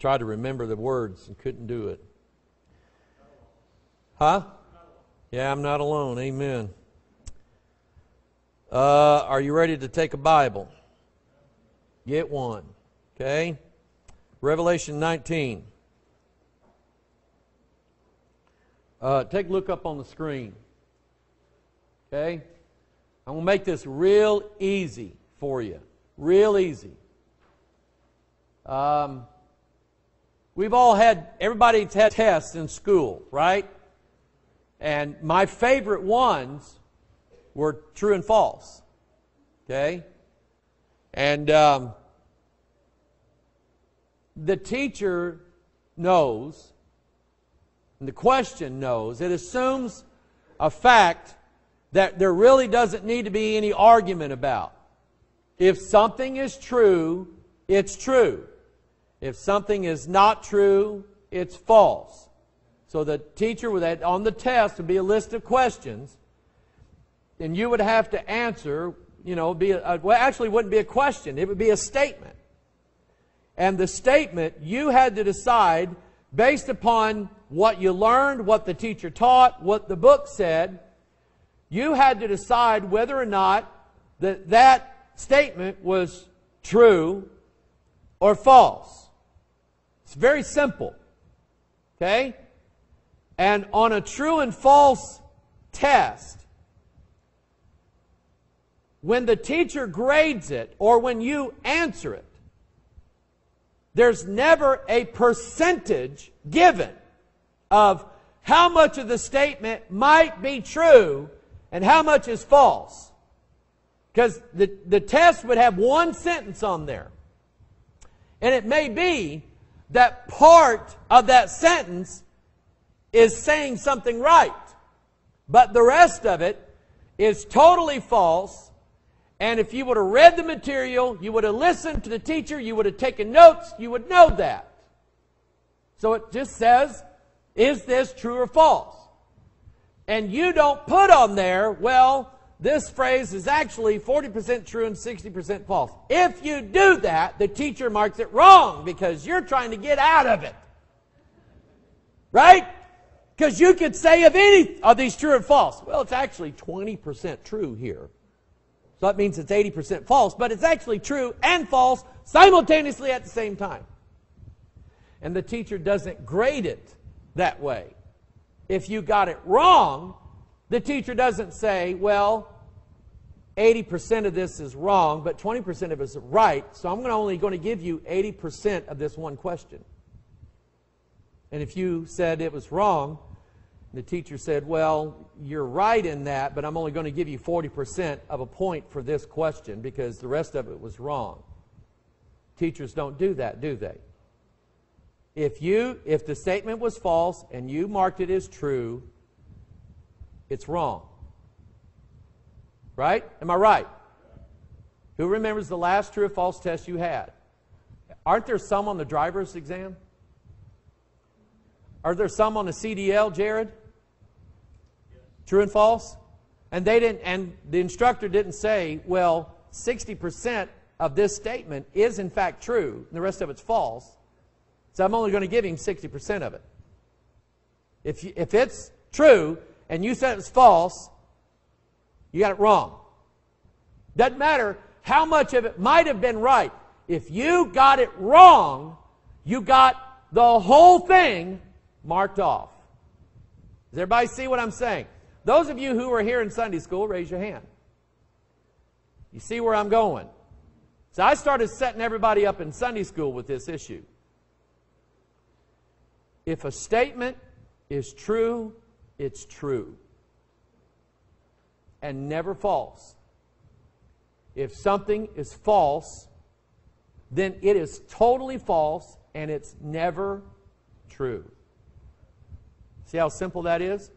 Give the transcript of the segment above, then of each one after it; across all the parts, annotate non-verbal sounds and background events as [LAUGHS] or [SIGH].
tried to remember the words and couldn't do it. Huh? Yeah, I'm not alone. Amen. Uh, are you ready to take a Bible? Get one. Okay? Revelation 19. Uh, take a look up on the screen. Okay? I'm going to make this real easy for you. Real easy. Um, we've all had, everybody's had tests in school, right? And my favorite ones were true and false. Okay? And um, the teacher knows, and the question knows, it assumes a fact that there really doesn't need to be any argument about. If something is true, it's true. If something is not true, it's false. So the teacher would on the test would be a list of questions, and you would have to answer. You know, be a, well, actually, wouldn't be a question; it would be a statement. And the statement you had to decide based upon what you learned, what the teacher taught, what the book said. You had to decide whether or not that that statement was true or false. It's very simple. Okay? And on a true and false test, when the teacher grades it or when you answer it, there's never a percentage given of how much of the statement might be true and how much is false. Because the, the test would have one sentence on there. And it may be that part of that sentence is saying something right, but the rest of it is totally false. And if you would have read the material, you would have listened to the teacher, you would have taken notes, you would know that. So it just says, is this true or false? And you don't put on there, well, this phrase is actually 40% true and 60% false. If you do that, the teacher marks it wrong because you're trying to get out of it. Right? Because you could say of any of these true or false. Well, it's actually 20% true here. So that means it's 80% false, but it's actually true and false simultaneously at the same time. And the teacher doesn't grade it that way. If you got it wrong, the teacher doesn't say, well, 80% of this is wrong, but 20% of it is right, so I'm only going to give you 80% of this one question. And if you said it was wrong, the teacher said, Well, you're right in that, but I'm only going to give you 40% of a point for this question because the rest of it was wrong. Teachers don't do that, do they? If you if the statement was false and you marked it as true, it's wrong. Right? Am I right? Who remembers the last true or false test you had? Aren't there some on the driver's exam? Are there some on the CDL, Jared? True and false? And they didn't and the instructor didn't say, well, 60% of this statement is in fact true, and the rest of it's false. So I'm only going to give him 60% of it. If, you, if it's true, and you said it's false, you got it wrong. Doesn't matter how much of it might have been right. If you got it wrong, you got the whole thing marked off. Does everybody see what I'm saying? Those of you who are here in Sunday school, raise your hand. You see where I'm going? So I started setting everybody up in Sunday school with this issue. If a statement is true it's true and never false. If something is false, then it is totally false and it's never true. See how simple that is?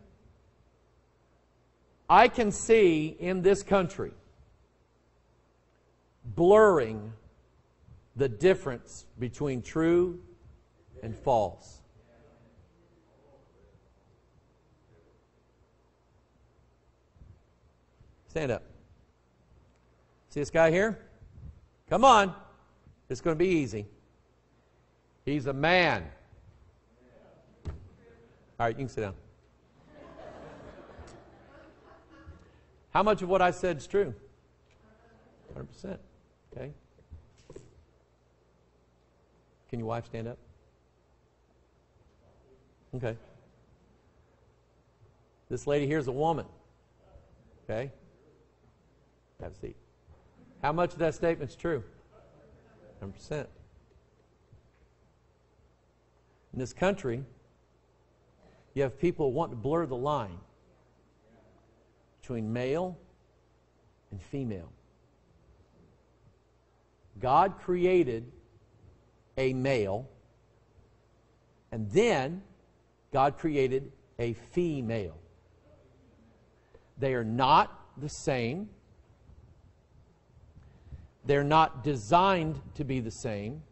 I can see in this country blurring the difference between true and false. Stand up. See this guy here? Come on. It's going to be easy. He's a man. All right, you can sit down. How much of what I said is true? 100%. Okay. Can your wife stand up? Okay. This lady here is a woman. Okay? Have a seat. How much of that statement is true? 100%. In this country, you have people want to blur the line between male and female. God created a male, and then God created a female. They are not the same. They're not designed to be the same.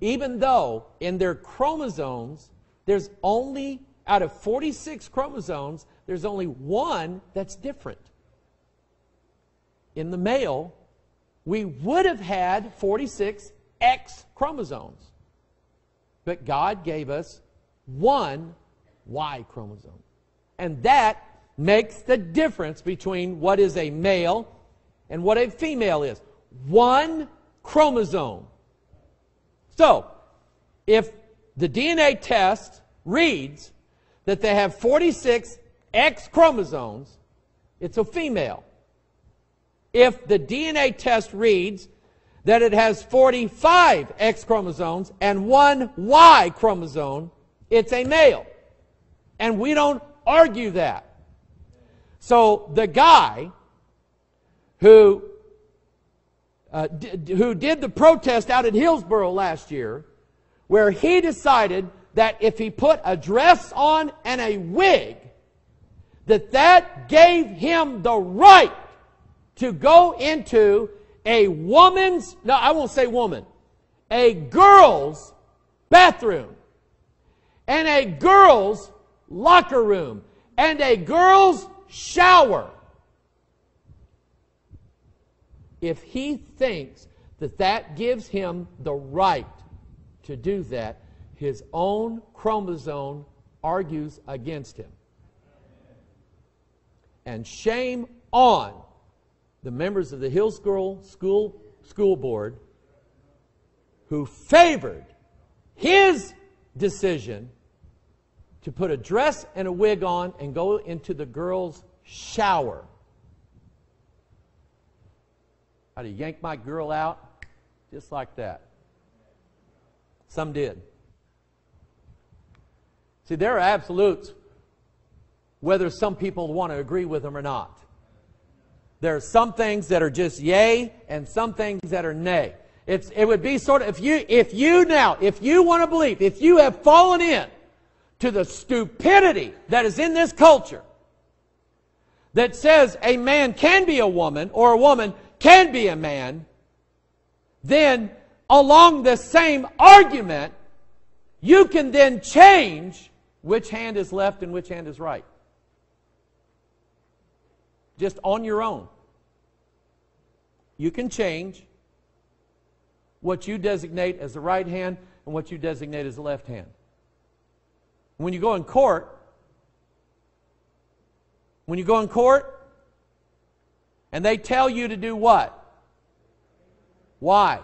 Even though in their chromosomes, there's only, out of 46 chromosomes, there's only one that's different. In the male, we would have had 46 X chromosomes. But God gave us one Y chromosome. And that makes the difference between what is a male and what a female is. One chromosome. So, if the DNA test reads that they have 46 X chromosomes, it's a female. If the DNA test reads that it has 45 X chromosomes and one Y chromosome, it's a male. And we don't argue that. So the guy who uh, d- who did the protest out at Hillsboro last year, where he decided that if he put a dress on and a wig, that that gave him the right to go into a woman's, no, I won't say woman, a girl's bathroom and a girl's locker room and a girl's shower. If he thinks that that gives him the right to do that, his own chromosome argues against him. And shame on the members of the Hillsboro School, School Board who favored his decision to put a dress and a wig on and go into the girl's shower. How to yank my girl out just like that. Some did. See, there are absolutes, whether some people want to agree with them or not. There are some things that are just yay and some things that are nay. It's, it would be sort of, if you, if you now, if you want to believe, if you have fallen in to the stupidity that is in this culture that says a man can be a woman or a woman can be a man, then along the same argument, you can then change which hand is left and which hand is right just on your own. You can change what you designate as the right hand and what you designate as the left hand. When you go in court, when you go in court and they tell you to do what? Why?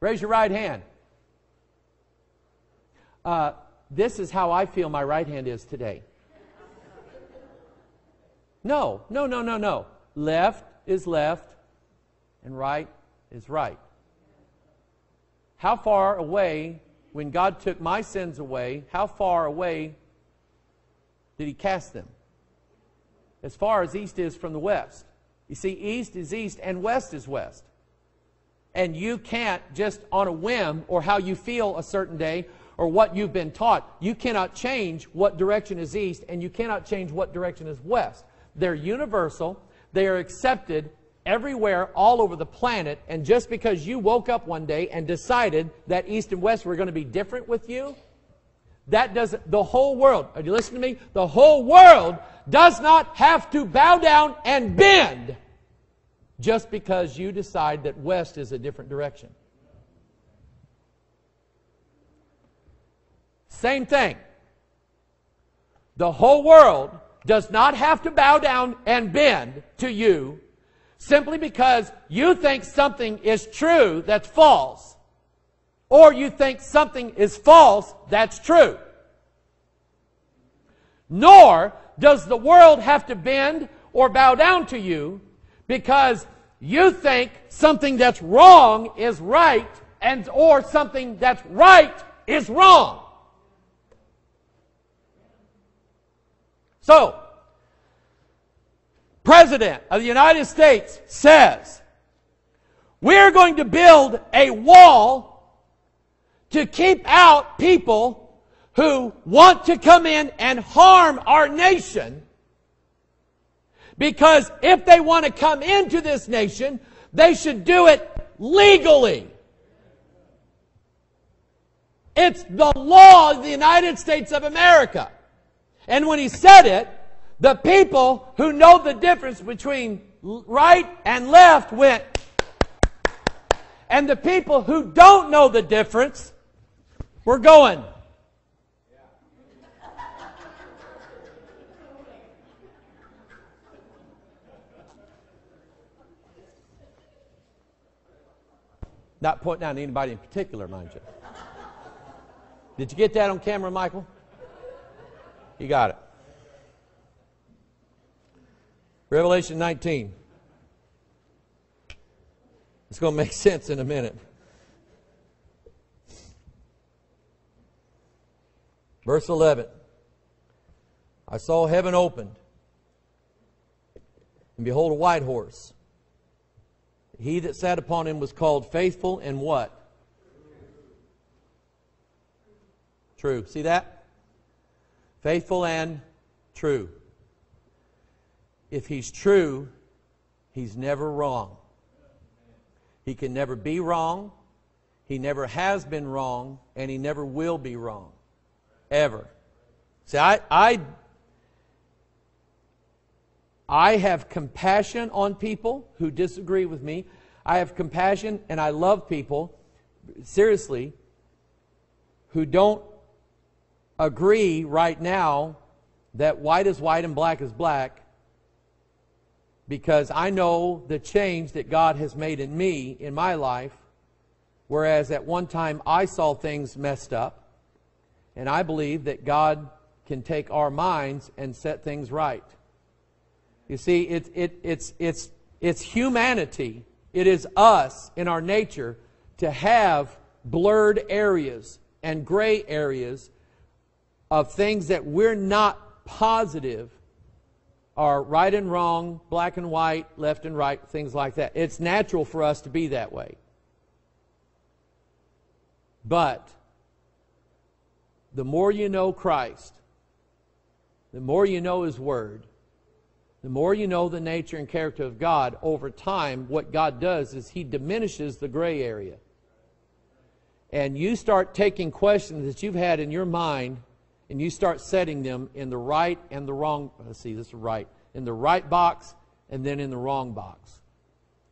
Raise your right hand. Uh, this is how I feel my right hand is today. No, no, no, no, no. Left is left and right is right. How far away, when God took my sins away, how far away did He cast them? As far as east is from the west. You see, east is east and west is west. And you can't just on a whim or how you feel a certain day or what you've been taught, you cannot change what direction is east and you cannot change what direction is west. They're universal. They are accepted everywhere, all over the planet. And just because you woke up one day and decided that East and West were going to be different with you, that doesn't, the whole world, are you listening to me? The whole world does not have to bow down and bend just because you decide that west is a different direction. Same thing. The whole world does not have to bow down and bend to you simply because you think something is true that's false, or you think something is false that's true. Nor does the world have to bend or bow down to you because you think something that's wrong is right and or something that's right is wrong. So, President of the United States says, we're going to build a wall to keep out people who want to come in and harm our nation. Because if they want to come into this nation, they should do it legally. It's the law of the United States of America. And when he said it, the people who know the difference between right and left went. And the people who don't know the difference were going. Not pointing out anybody in particular, mind you. Did you get that on camera, Michael? You got it. Revelation 19. It's going to make [LAUGHS] sense in a minute. Verse 11. I saw heaven opened, and behold, a white horse. He that sat upon him was called faithful and what? True. See that? faithful and true. If he's true, he's never wrong. He can never be wrong. He never has been wrong, and he never will be wrong. Ever. See, I, I, I have compassion on people who disagree with me. I have compassion and I love people, seriously, who don't agree right now that white is white and black is black because I know the change that God has made in me in my life, whereas at one time I saw things messed up. And I believe that God can take our minds and set things right. You see, it, it, it's, it's, it's humanity. It is us in our nature to have blurred areas and gray areas of things that we're not positive are right and wrong, black and white, left and right, things like that. It's natural for us to be that way. But the more you know Christ, the more you know His Word, the more you know the nature and character of God, over time, what God does is He diminishes the gray area. And you start taking questions that you've had in your mind and you start setting them in the right and the wrong, let's see, this is right, in the right box and then in the wrong box.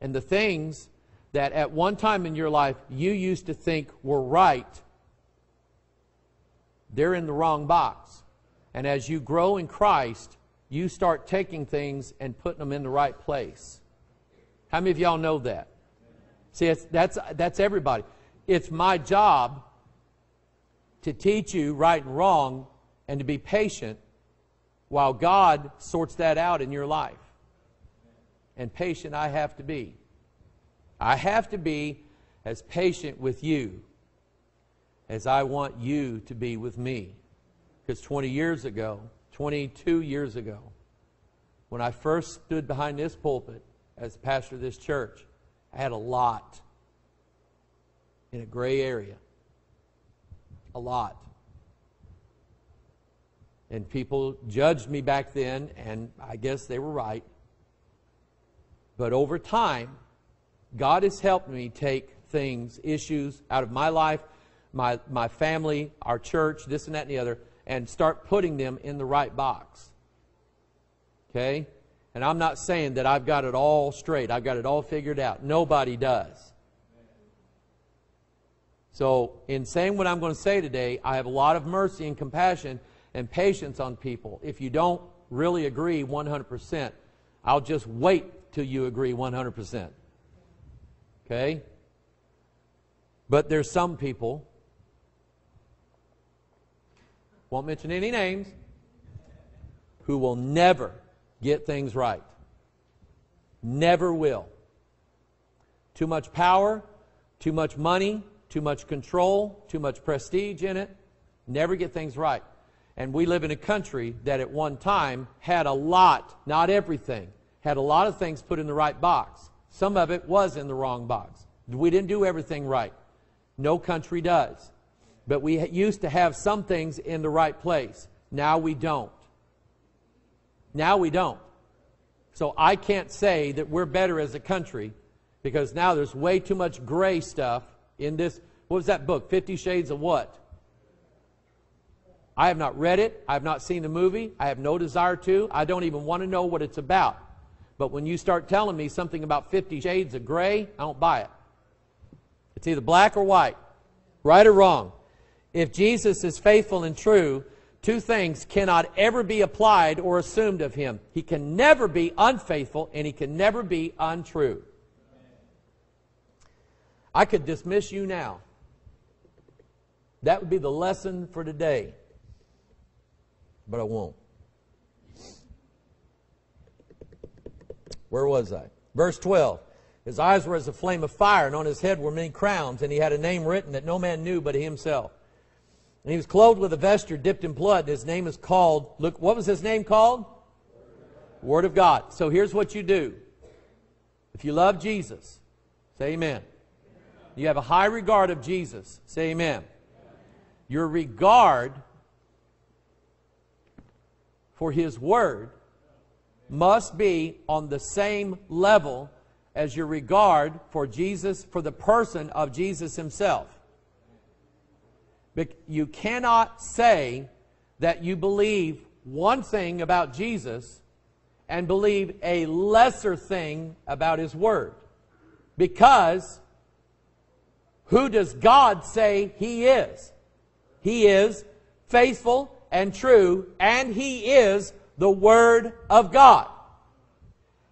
And the things that at one time in your life you used to think were right, they're in the wrong box. And as you grow in Christ, you start taking things and putting them in the right place. How many of y'all know that? See, that's, that's everybody. It's my job to teach you right and wrong and to be patient while God sorts that out in your life. And patient I have to be. I have to be as patient with you as I want you to be with me. Because 20 years ago, 22 years ago, when I first stood behind this pulpit as pastor of this church, I had a lot in a gray area a lot. And people judged me back then, and I guess they were right. But over time, God has helped me take things, issues out of my life, my, my family, our church, this and that and the other, and start putting them in the right box. Okay? And I'm not saying that I've got it all straight, I've got it all figured out. Nobody does. So, in saying what I'm going to say today, I have a lot of mercy and compassion and patience on people. If you don't really agree 100%, I'll just wait till you agree 100%. Okay? But there's some people, won't mention any names, who will never get things right. Never will. Too much power, too much money, too much control, too much prestige in it. Never get things right. And we live in a country that at one time had a lot, not everything, had a lot of things put in the right box. Some of it was in the wrong box. We didn't do everything right. No country does. But we used to have some things in the right place. Now we don't. Now we don't. So I can't say that we're better as a country because now there's way too much gray stuff in this. What was that book? Fifty Shades of what? I have not read it. I have not seen the movie. I have no desire to. I don't even want to know what it's about. But when you start telling me something about Fifty Shades of Gray, I don't buy it. It's either black or white, right or wrong. If Jesus is faithful and true, two things cannot ever be applied or assumed of him. He can never be unfaithful and he can never be untrue. I could dismiss you now. That would be the lesson for today. But I won't. Where was I? Verse 12. His eyes were as a flame of fire, and on his head were many crowns, and he had a name written that no man knew but himself. And he was clothed with a vesture dipped in blood. His name is called, look, what was his name called? Word of God. So here's what you do. If you love Jesus, say amen. You have a high regard of Jesus, say amen. Your regard for his word must be on the same level as your regard for Jesus, for the person of Jesus himself. You cannot say that you believe one thing about Jesus and believe a lesser thing about his word. Because who does God say he is? He is faithful and true, and he is the Word of God.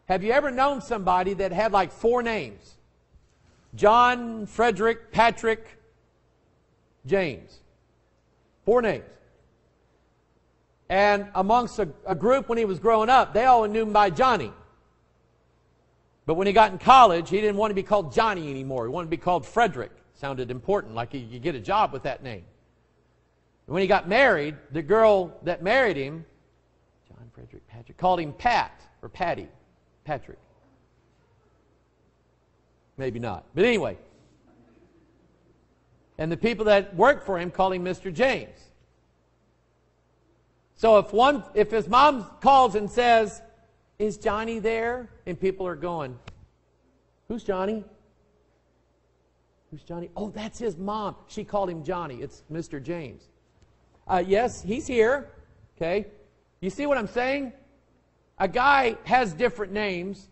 Have you ever known somebody that had like four names? John, Frederick, Patrick, James. Four names. And amongst a, a, group when he was growing up, they all knew him by Johnny. But when he got in college, he didn't want to be called Johnny anymore. He wanted to be called Frederick. Sounded important, like you could get a job with that name. And when he got married, the girl that married him, John Frederick Patrick, called him Pat or Patty. Patrick. Maybe not. But anyway. And the people that work for him call him Mr. James. So if one if his mom calls and says, Is Johnny there? And people are going, Who's Johnny? Who's Johnny? Oh, that's his mom. She called him Johnny. It's Mr. James. Uh, yes, he's here. Okay. You see what I'm saying? A guy has different names.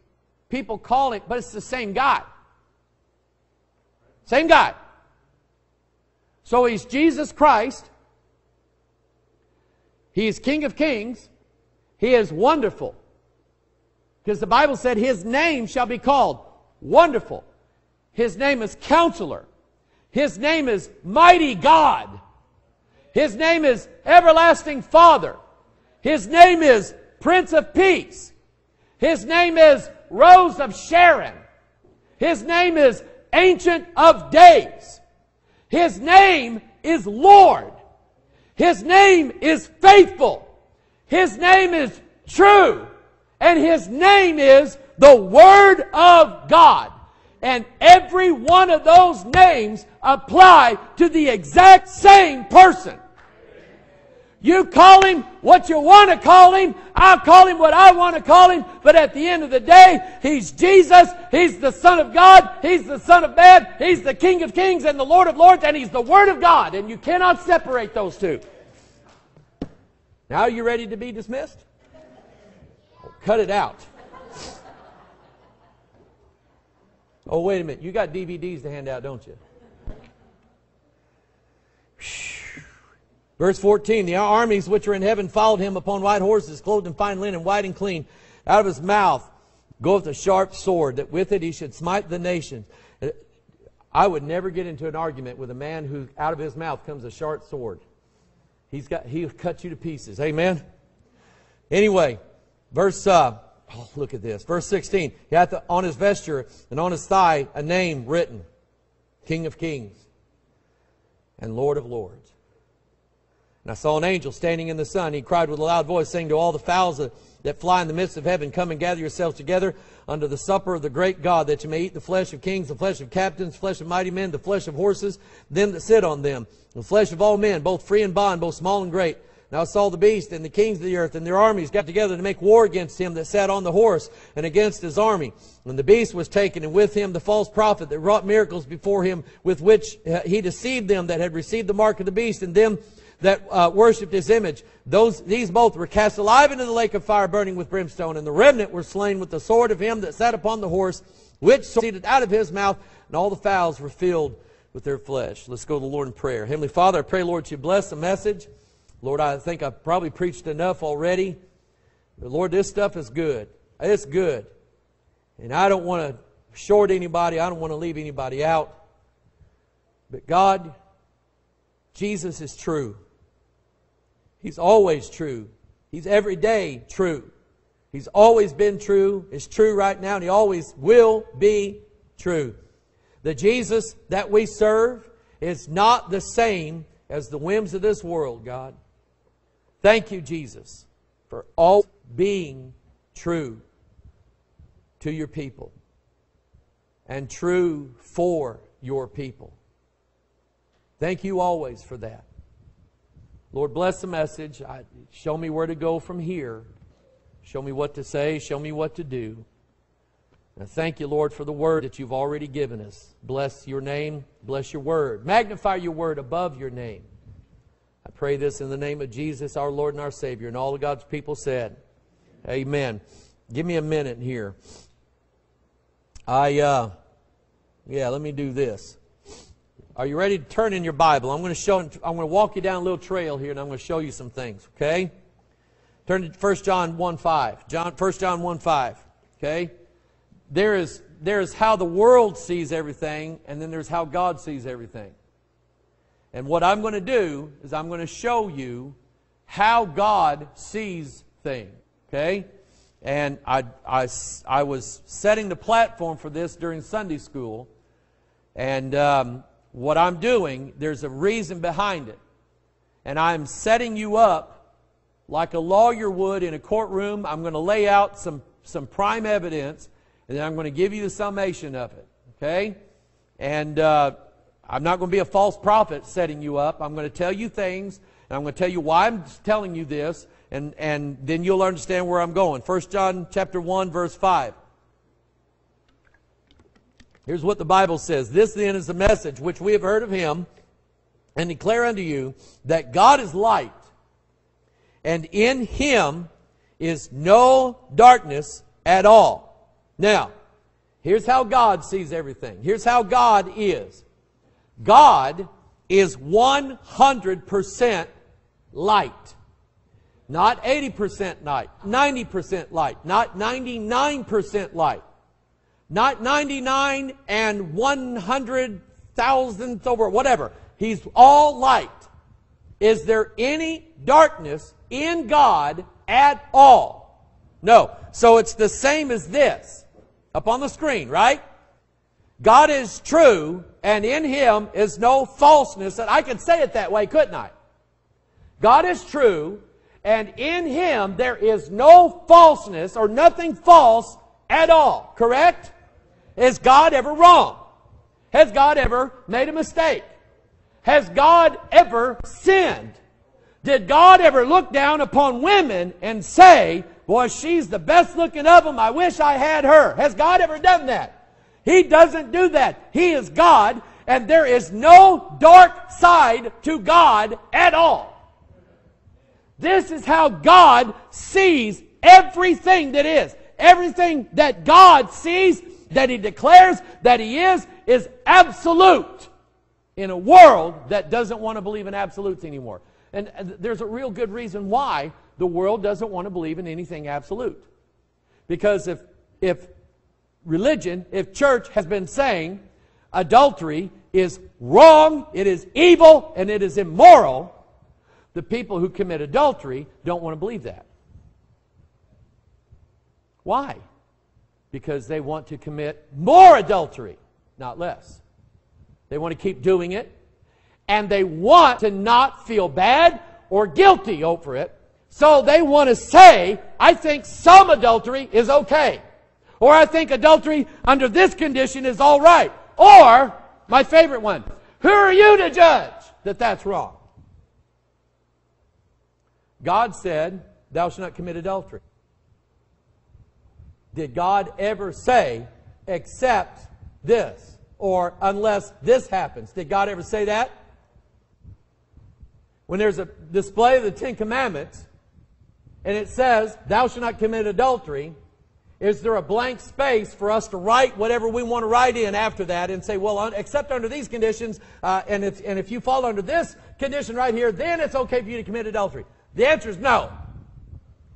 People call it, but it's the same guy. Same guy. So he's Jesus Christ. He is King of Kings. He is wonderful. Because the Bible said his name shall be called Wonderful. His name is Counselor. His name is Mighty God. His name is Everlasting Father. His name is Prince of Peace. His name is Rose of Sharon. His name is Ancient of Days. His name is Lord. His name is faithful. His name is true. And his name is the Word of God. And every one of those names apply to the exact same person. You call him what you want to call him. I'll call him what I want to call him. But at the end of the day, he's Jesus. He's the Son of God. He's the Son of Man. He's the King of Kings and the Lord of Lords. And he's the Word of God. And you cannot separate those two. Now, are you ready to be dismissed? Cut it out. Oh, wait a minute. You got DVDs to hand out, don't you? Shh. Verse 14 The armies which are in heaven followed him upon white horses, clothed in fine linen, white and clean. Out of his mouth goeth a sharp sword, that with it he should smite the nations. I would never get into an argument with a man who out of his mouth comes a sharp sword. He's got he'll cut you to pieces. Amen. Anyway, verse uh, oh, look at this. Verse 16. He hath on his vesture and on his thigh a name written. King of Kings and Lord of Lords. And I saw an angel standing in the sun. He cried with a loud voice, saying to all the fowls that fly in the midst of heaven, Come and gather yourselves together unto the supper of the great God, that you may eat the flesh of kings, the flesh of captains, the flesh of mighty men, the flesh of horses, them that sit on them, the flesh of all men, both free and bond, both small and great. Now I saw the beast and the kings of the earth and their armies got together to make war against him that sat on the horse and against his army. And the beast was taken, and with him the false prophet that wrought miracles before him, with which uh, he deceived them that had received the mark of the beast, and them that uh, worshipped his image. Those, these both were cast alive into the lake of fire burning with brimstone, and the remnant were slain with the sword of him that sat upon the horse, which proceeded out of his mouth, and all the fowls were filled with their flesh. Let's go to the Lord in prayer. Heavenly Father, I pray, Lord, you bless the message. Lord, I think I've probably preached enough already. But Lord, this stuff is good. It's good. And I don't want to short anybody. I don't want to leave anybody out. But God, Jesus is true. He's always true. He's every day true. He's always been true, is true right now, and He always will be true. The Jesus that we serve is not the same as the whims of this world, God. Thank you, Jesus, for all being true to your people and true for your people. Thank you always for that. Lord, bless the message. I, show me where to go from here. Show me what to say. Show me what to do. And thank you, Lord, for the word that you've already given us. Bless your name. Bless your word. Magnify your word above your name. I pray this in the name of Jesus, our Lord and our Savior. And all of God's people said, Amen. Give me a minute here. I, uh, yeah, let me do this. Are you ready to turn in your Bible? I'm going to show, I'm going to walk you down a little trail here and I'm going to show you some things, okay? Turn to 1 John 1 5. John, 1 John 1 5, okay? There is, there is how the world sees everything, and then there's how God sees everything. And what I'm going to do is I'm going to show you how God sees things. Okay? And I, I, I was setting the platform for this during Sunday school. And um, what I'm doing, there's a reason behind it. And I'm setting you up like a lawyer would in a courtroom. I'm going to lay out some, some prime evidence, and then I'm going to give you the summation of it. Okay? And. Uh, I'm not going to be a false prophet setting you up. I'm going to tell you things, and I'm going to tell you why I'm telling you this, and, and then you'll understand where I'm going. 1 John chapter 1, verse 5. Here's what the Bible says. This then is the message which we have heard of him, and declare unto you that God is light, and in him is no darkness at all. Now, here's how God sees everything. Here's how God is. God is 100% light. Not 80% light, 90% light, not 99% light, not 99 and 100 thousandth over, whatever. He's all light. Is there any darkness in God at all? No. So it's the same as this up on the screen, right? God is true, and in Him is no falseness. And I could say it that way, couldn't I? God is true, and in Him there is no falseness or nothing false at all. Correct? Is God ever wrong? Has God ever made a mistake? Has God ever sinned? Did God ever look down upon women and say, Boy, she's the best looking of them. I wish I had her. Has God ever done that? He doesn't do that. He is God, and there is no dark side to God at all. This is how God sees everything that is. Everything that God sees, that he declares that he is is absolute in a world that doesn't want to believe in absolutes anymore. And uh, there's a real good reason why the world doesn't want to believe in anything absolute. Because if, if religion, if church has been saying adultery is wrong, it is evil, and it is immoral, the people who commit adultery don't want to believe that. Why? Because they want to commit more adultery, not less. They want to keep doing it, and they want to not feel bad or guilty over it. So they want to say, I think some adultery is okay. Or I think adultery under this condition is all right. Or, my favorite one, who are you to judge that that's wrong? God said, Thou shalt not commit adultery. Did God ever say, except this, or unless this happens? Did God ever say that? When there's a display of the Ten Commandments, and it says, Thou shalt not commit adultery, is there a blank space for us to write whatever we want to write in after that and say, well, except under these conditions, uh, and, and if you fall under this condition right here, then it's okay for you to commit adultery? The answer is no.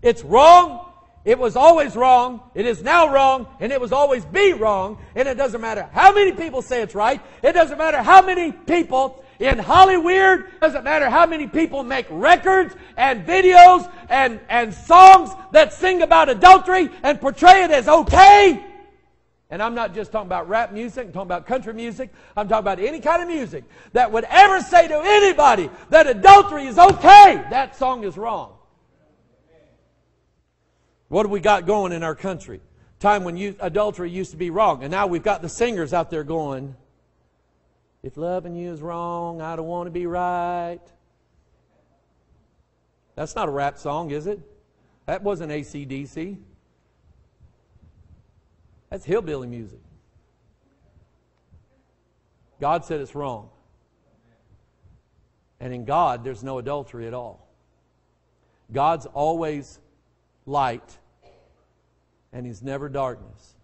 It's wrong. It was always wrong. It is now wrong. And it was always be wrong. And it doesn't matter how many people say it's right. It doesn't matter how many people in Hollywood. It doesn't matter how many people make records and videos and, and songs that sing about adultery and portray it as okay. And I'm not just talking about rap music, I'm talking about country music. I'm talking about any kind of music that would ever say to anybody that adultery is okay. That song is wrong. What have we got going in our country? Time when adultery used to be wrong. And now we've got the singers out there going, if loving you is wrong, I don't want to be right. That's not a rap song, is it? That wasn't ACDC. That's hillbilly music. God said it's wrong. And in God, there's no adultery at all. God's always light, and He's never darkness.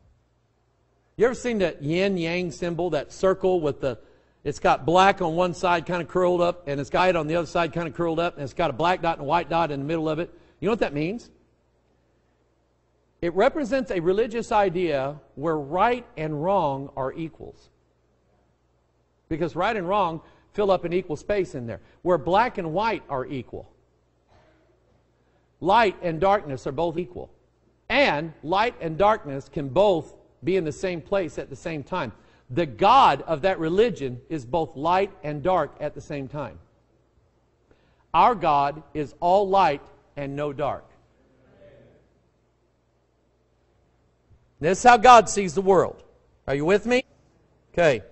You ever seen that yin yang symbol, that circle with the, it's got black on one side kind of curled up, and it's got it on the other side kind of curled up, and it's got a black dot and a white dot in the middle of it? You know what that means? It represents a religious idea where right and wrong are equals. Because right and wrong fill up an equal space in there. Where black and white are equal. Light and darkness are both equal. And light and darkness can both be in the same place at the same time. The God of that religion is both light and dark at the same time. Our God is all light and no dark. This is how God sees the world. Are you with me? Okay.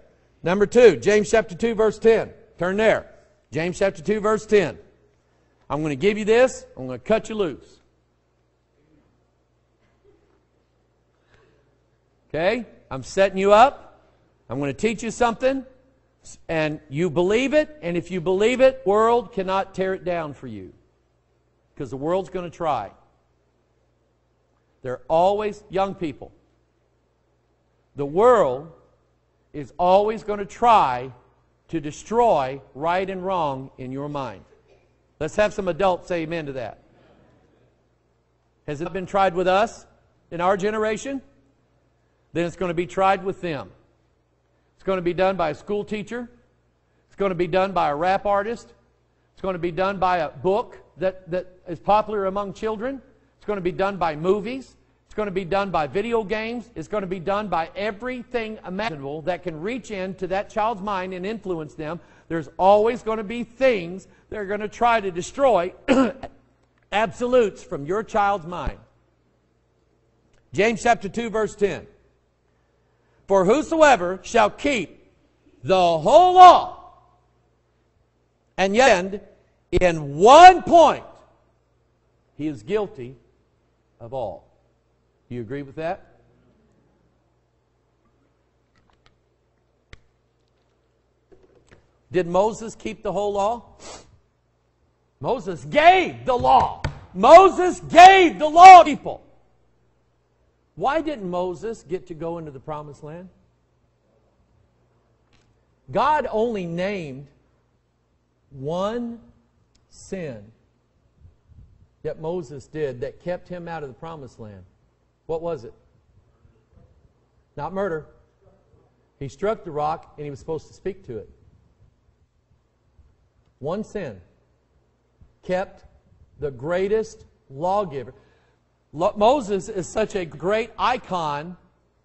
Number two, James chapter 2, verse 10. Turn there. James chapter 2, verse 10. I'm going to give you this. I'm going to cut you loose. Okay? I'm setting you up. I'm going to teach you something. And you believe it. And if you believe it, world cannot tear it down for you. Because the world's going to try. They're always young people. The world is always going to try to destroy right and wrong in your mind. Let's have some adults say amen to that. Has it been tried with us in our generation? Then it's going to be tried with them. It's going to be done by a school teacher. It's going to be done by a rap artist. It's going to be done by a book that, that is popular among children. It's going to be done by movies. It's going to be done by video games. It's going to be done by everything imaginable that can reach into that child's mind and influence them. There's always going to be things that are going to try to destroy [CLEARS THROAT] absolutes from your child's mind. James chapter 2, verse 10. For whosoever shall keep the whole law and yet in one point, he is guilty of all. Do you agree with that? Did Moses keep the whole law? Moses gave the law. Moses gave the law people. Why didn't Moses get to go into the promised land? God only named one sin that Moses did that kept him out of the promised land. What was it? Not murder. He struck the rock and he was supposed to speak to it. One sin kept the greatest lawgiver. Moses is such a great icon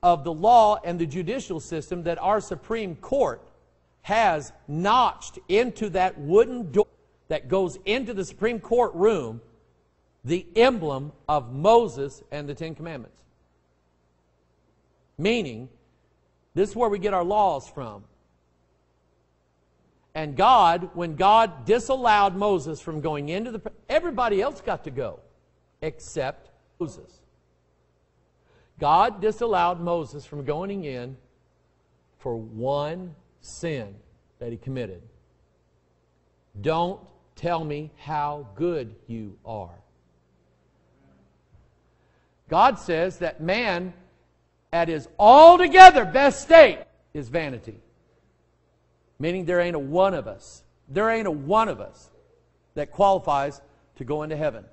of the law and the judicial system that our Supreme Court has notched into that wooden door that goes into the Supreme Court room the emblem of Moses and the Ten Commandments. Meaning, this is where we get our laws from. And God, when God disallowed Moses from going into the. Everybody else got to go except Moses. God disallowed Moses from going in for one sin that he committed. Don't tell me how good you are. God says that man, at his altogether best state, is vanity. Meaning there ain't a one of us. There ain't a one of us that qualifies to go into heaven.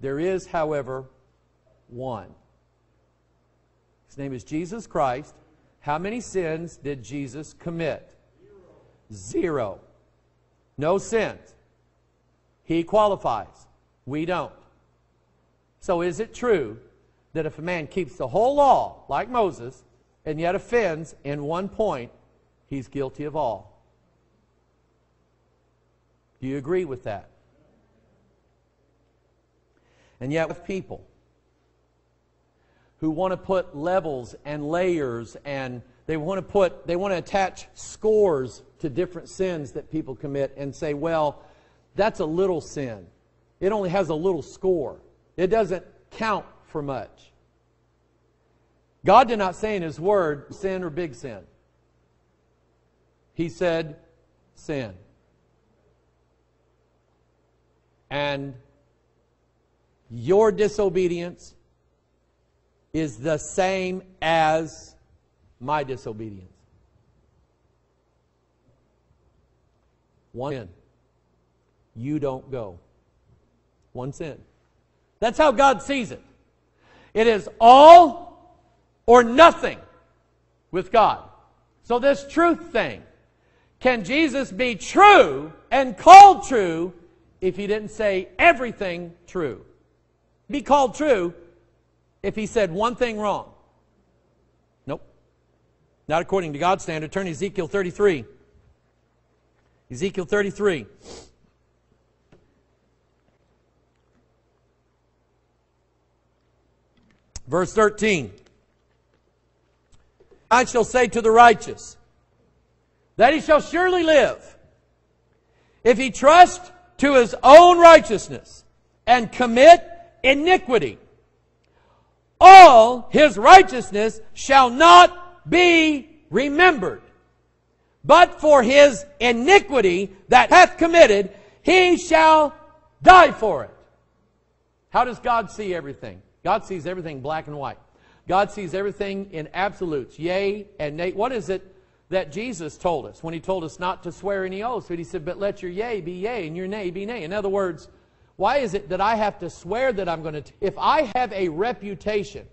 There is, however, one. His name is Jesus Christ. How many sins did Jesus commit? Zero. No sins. He qualifies. We don't. So is it true that if a man keeps the whole law, like Moses, and yet offends in one point, he's guilty of all? Do you agree with that? And yet, with people who want to put levels and layers and they want to put they want to attach scores to different sins that people commit and say, well, that's a little sin. It only has a little score. It doesn't count for much. God did not say in His Word sin or big sin. He said sin. And your disobedience is the same as my disobedience. One sin. You don't go. One sin. That's how God sees it. It is all or nothing with God. So, this truth thing can Jesus be true and called true if he didn't say everything true? Be called true if he said one thing wrong. Nope. Not according to God's standard. Turn to Ezekiel 33. Ezekiel 33. Verse 13. I shall say to the righteous that he shall surely live if he trust to his own righteousness and commit iniquity. All his righteousness shall not be remembered. But for his iniquity that hath committed, he shall die for it. How does God see everything? God sees everything black and white. God sees everything in absolutes, yea and nay. What is it that Jesus told us when he told us not to swear any oaths? But he said, But let your yea be yea and your nay be nay. In other words, why is it that I have to swear that I'm going to? If I have a reputation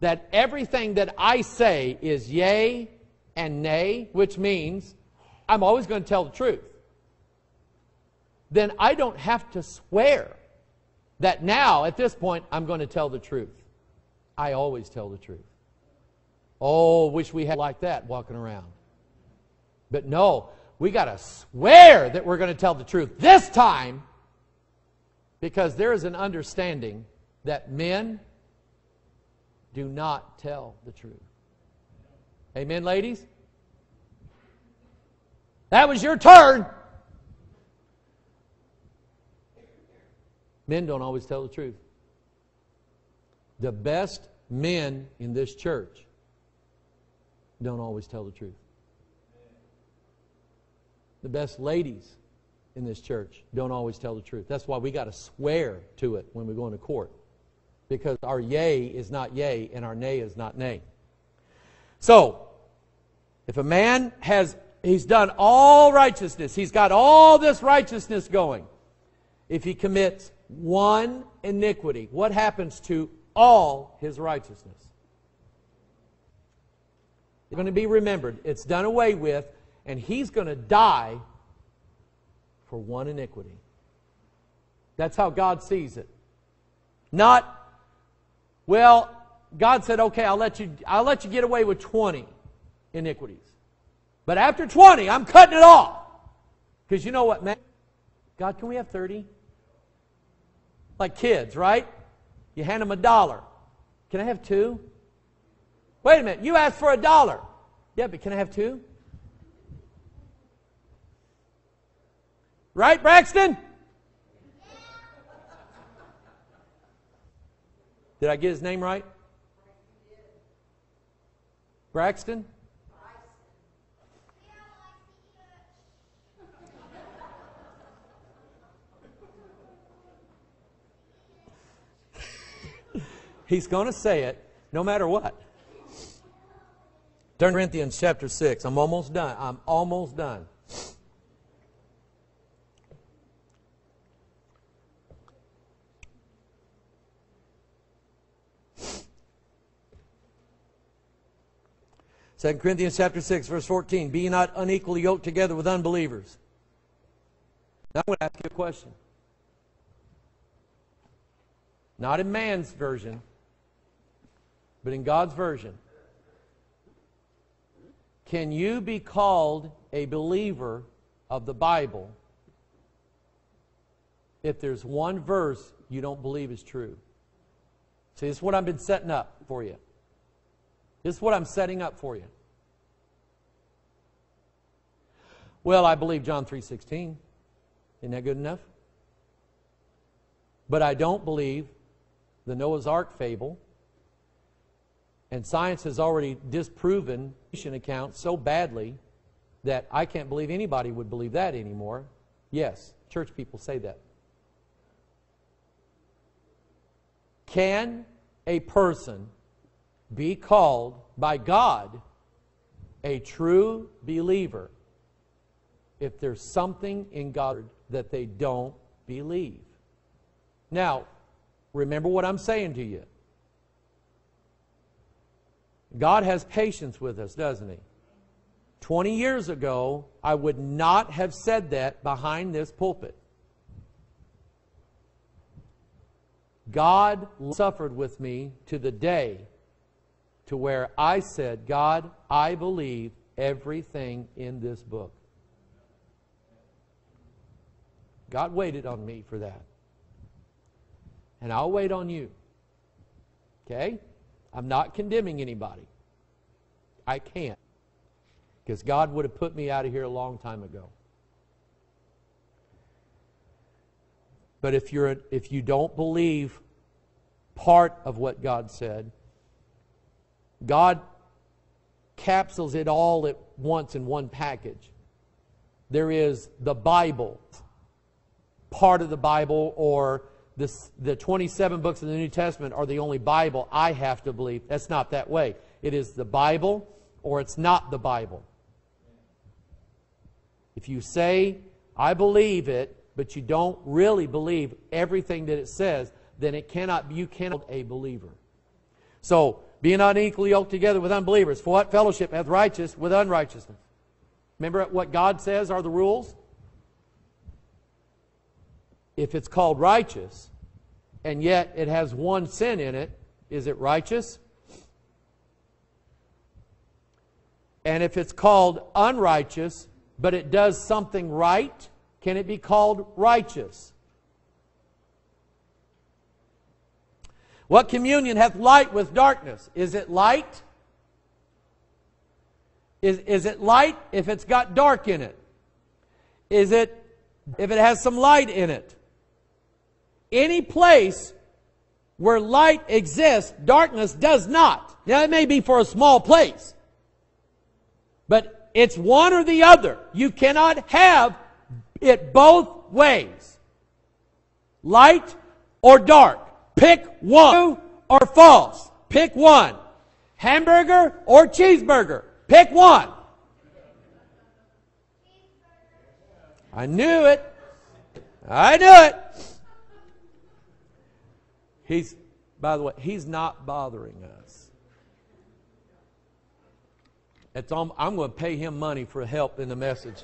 that everything that I say is yea and nay, which means I'm always going to tell the truth, then I don't have to swear that now, at this point, I'm going to tell the truth. I always tell the truth. Oh, wish we had like that walking around. But no, we got to swear that we're going to tell the truth this time because there is an understanding that men do not tell the truth. Amen, ladies? That was your turn. Men don't always tell the truth. The best men in this church don't always tell the truth. The best ladies in this church don't always tell the truth. That's why we got to swear to it when we go into court. because our yea is not yea and our nay is not nay. So, if a man has, he's done all righteousness, he's got all this righteousness going. If he commits one iniquity, what happens to all his righteousness? It's going to be remembered. It's done away with, and he's going to die for one iniquity. That's how God sees it. Not, well, God said, okay, I'll let you, I'll let you get away with 20 iniquities. But after 20, I'm cutting it off. Because you know what, man? God, can we have 30? Like kids, right? You hand them a dollar. Can I have two? Wait a minute, you asked for a dollar. Yeah, but can I have two? Right, Braxton? Did I get his name right? Braxton? He's going to say it no matter what. Turn Corinthians chapter 6. I'm almost done. I'm almost done. Second Corinthians chapter 6, verse 14. Be not unequally yoked together with unbelievers. Now I'm going to ask you a question. Not in man's version, but in God's version. Can you be called a believer of the Bible if there's one verse you don't believe is true? See, this is what I've been setting up for you. This is what I'm setting up for you. Well, I believe John 3:16. Isn't that good enough? But I don't believe the Noah's Ark fable. And science has already disproven account so badly that I can't believe anybody would believe that anymore. Yes, church people say that. Can a person be called by God a true believer if there's something in God that they don't believe. Now, remember what I'm saying to you. God has patience with us, doesn't He? 20 years ago, I would not have said that behind this pulpit. God suffered with me to the day to where I said, God, I believe everything in this book. God waited on me for that. And I'll wait on you. Okay? I'm not condemning anybody. I can't. Because God would have put me out of here a long time ago. But if you're if you don't believe part of what God said, God capsules it all at once in one package. There is the Bible, part of the Bible, or this, the 27 books of the New Testament are the only Bible I have to believe. That's not that way. It is the Bible or it's not the Bible. If you say, I believe it, but you don't really believe everything that it says, then it cannot, be you cannot be a believer. So, be not equally yoked together with unbelievers. For what fellowship hath righteous with unrighteousness? Remember what God says are the rules? If it's called righteous, and yet it has one sin in it, is it righteous? And if it's called unrighteous, but it does something right, can it be called righteous? What communion hath light with darkness? Is it light? Is, is it light if it's got dark in it? Is it if it has some light in it? Any place where light exists, darkness does not. Now, it may be for a small place, but it's one or the other. You cannot have it both ways light or dark. Pick one. True or false? Pick one. Hamburger or cheeseburger? Pick one. I knew it. I knew it. He's, by the way, he's not bothering us. On, I'm going to pay him money for help in the message.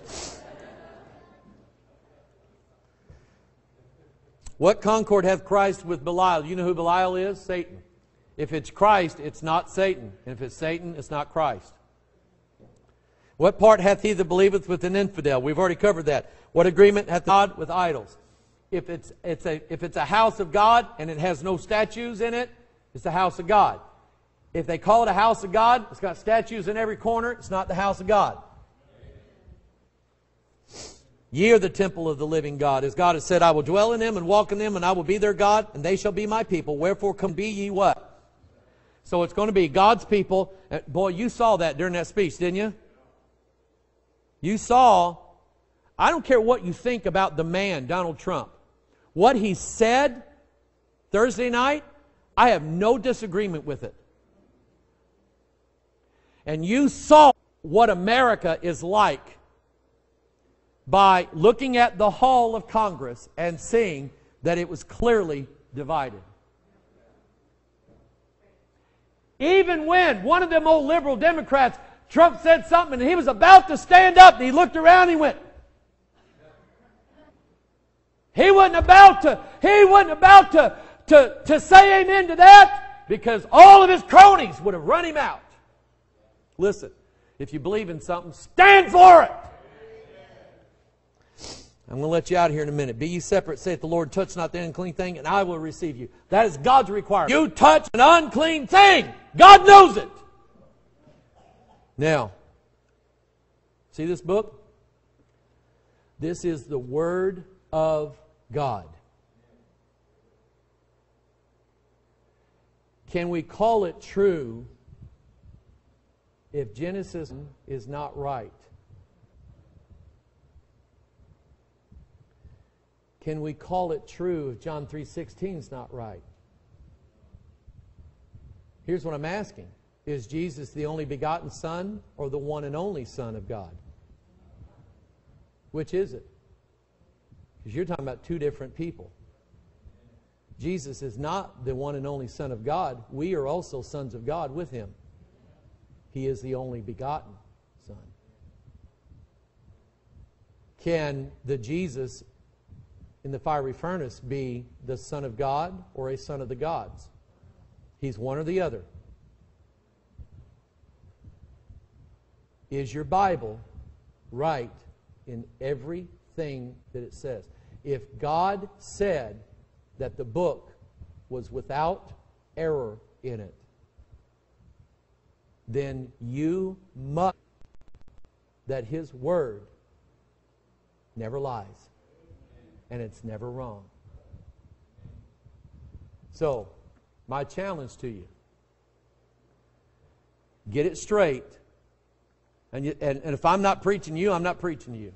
What concord hath Christ with Belial? You know who Belial is? Satan. If it's Christ, it's not Satan. And if it's Satan, it's not Christ. What part hath he that believeth with an infidel? We've already covered that. What agreement hath God with idols? If it's, it's a, if it's a house of God and it has no statues in it, it's the house of God. If they call it a house of God, it's got statues in every corner, it's not the house of God. Ye are the temple of the living God. As God has said, I will dwell in them and walk in them, and I will be their God, and they shall be my people. Wherefore come be ye what? So it's going to be God's people. Uh, boy, you saw that during that speech, didn't you? You saw, I don't care what you think about the man, Donald Trump. What he said Thursday night, I have no disagreement with it. And you saw what America is like by looking at the hall of Congress and seeing that it was clearly divided. Even when one of them old liberal Democrats, Trump said something and he was about to stand up and he looked around and he went, he wasn't about to, he wasn't about to, to, to say amen to that because all of his cronies would have run him out. Listen, if you believe in something, stand for it. I'm going to let you out here in a minute. Be ye separate, saith the Lord, touch not the unclean thing, and I will receive you. That is God's requirement. You touch an unclean thing. God knows it. Now, see this book? This is the Word of God. Can we call it true if Genesis is not right? Can we call it true if John 3:16 is not right? Here's what I'm asking. Is Jesus the only begotten Son or the one and only Son of God? Which is it? Because you're talking about two different people. Jesus is not the one and only Son of God. We are also sons of God with him. He is the only begotten Son. Can the Jesus in the fiery furnace be the Son of God or a son of the gods? He's one or the other. Is your Bible right in everything that it says? If God said that the book was without error in it, then you must that his word never lies and it's never wrong. So, my challenge to you get it straight. And, you, and, and if I'm not preaching you, I'm not preaching you.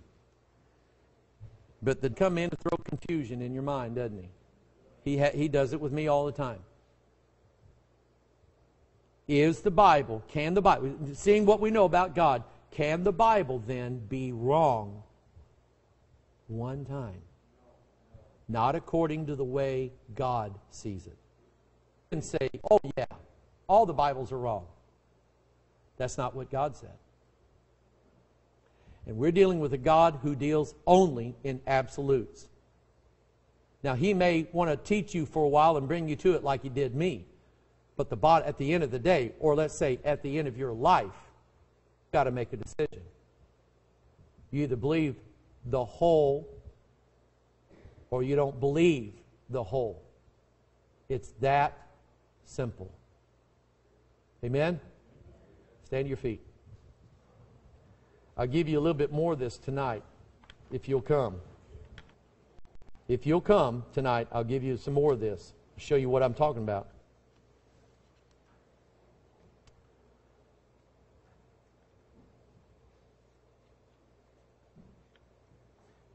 But they come in to throw confusion in your mind, doesn't he? He, ha- he does it with me all the time. Is the Bible, can the Bible, seeing what we know about God, can the Bible then be wrong one time? Not according to the way God sees it. And say, oh, yeah, all the Bibles are wrong. That's not what God said. And we're dealing with a God who deals only in absolutes. Now, He may want to teach you for a while and bring you to it like He did me. But the bot, at the end of the day, or let's say at the end of your life, you've got to make a decision. You either believe the whole or you don't believe the whole. It's that simple. Amen? Stand to your feet. I'll give you a little bit more of this tonight if you'll come. If you'll come tonight, I'll give you some more of this. Show you what I'm talking about.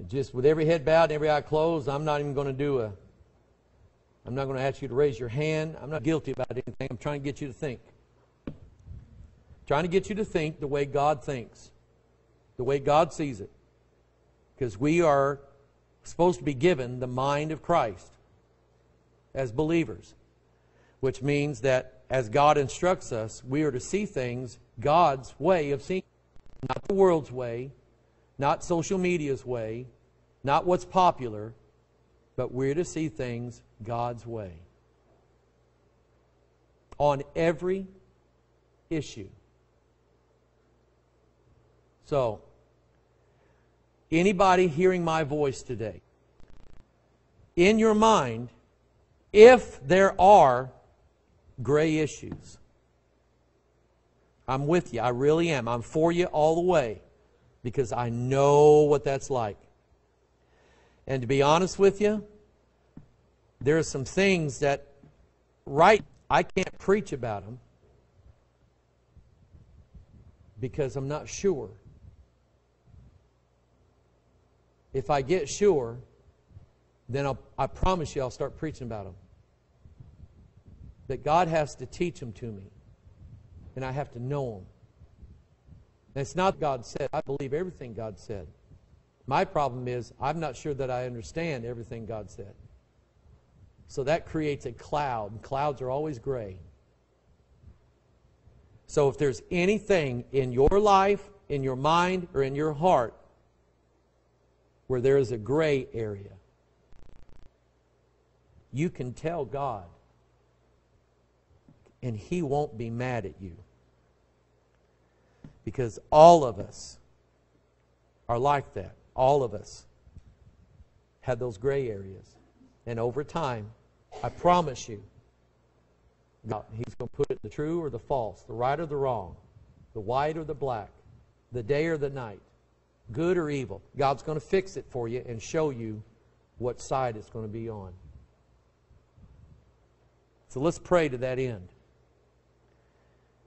just with every head bowed and every eye closed, I'm not even going to do a I'm not going to ask you to raise your hand. I'm not guilty about anything. I'm trying to get you to think. Trying to get you to think the way God thinks, the way God sees it. Because we are supposed to be given the mind of Christ as believers, which means that as God instructs us, we are to see things God's way of seeing, not the world's way, not social media's way, not what's popular, but we're to see things God's way. On every issue. So, anybody hearing my voice today, in your mind, if there are gray issues, I'm with you. I really am. I'm for you all the way because I know what that's like. And to be honest with you, there are some things that, right, I can't preach about them because I'm not sure. If I get sure, then I'll, I promise you I'll start preaching about them. That God has to teach them to me, and I have to know them. And it's not God said. I believe everything God said. My problem is I'm not sure that I understand everything God said. So that creates a cloud. Clouds are always gray. So if there's anything in your life, in your mind, or in your heart where there is a gray area, you can tell God, and He won't be mad at you. Because all of us are like that. All of us have those gray areas. And over time, I promise you, God, He's going to put it the true or the false, the right or the wrong, the white or the black, the day or the night, good or evil. God's going to fix it for you and show you what side it's going to be on. So let's pray to that end.